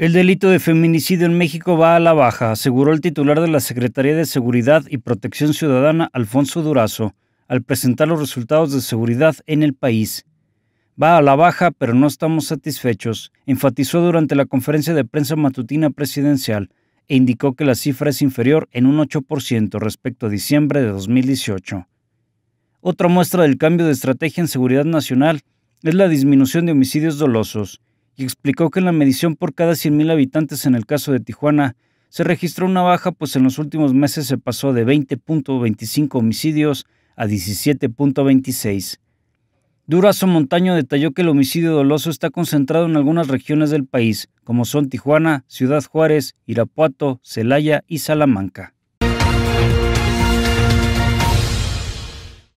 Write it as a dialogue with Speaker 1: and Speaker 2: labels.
Speaker 1: El delito de feminicidio en México va a la baja, aseguró el titular de la Secretaría de Seguridad y Protección Ciudadana, Alfonso Durazo, al presentar los resultados de seguridad en el país. Va a la baja, pero no estamos satisfechos, enfatizó durante la conferencia de prensa matutina presidencial e indicó que la cifra es inferior en un 8% respecto a diciembre de 2018. Otra muestra del cambio de estrategia en seguridad nacional es la disminución de homicidios dolosos, y explicó que en la medición por cada 100.000 habitantes en el caso de Tijuana se registró una baja, pues en los últimos meses se pasó de 20.25 homicidios a 17.26. Durazo Montaño detalló que el homicidio doloso está concentrado en algunas regiones del país, como son Tijuana, Ciudad Juárez, Irapuato, Celaya y Salamanca.